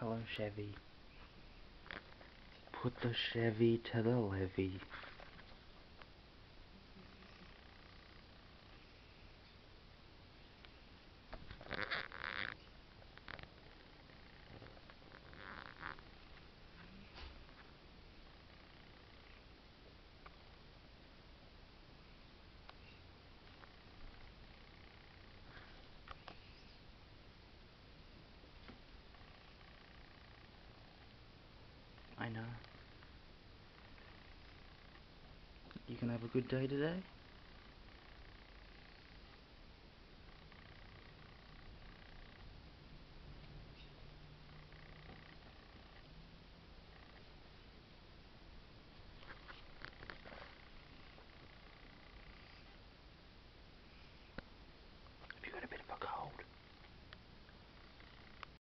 Hello, Chevy. Put the Chevy to the levee. I know. You can have a good day today?